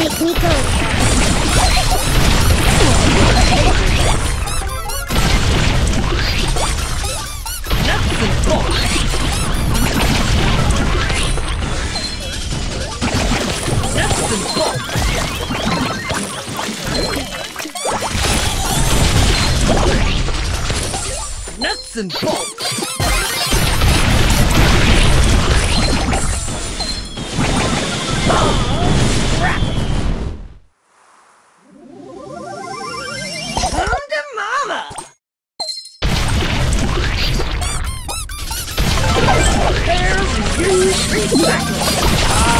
に行こ Ah!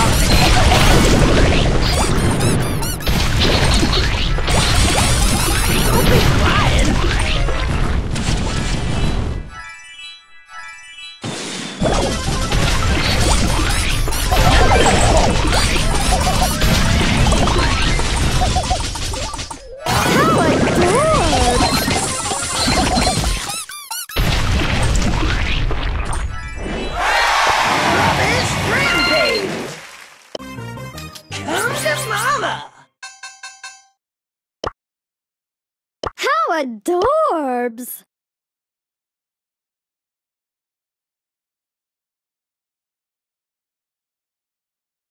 How adorbs!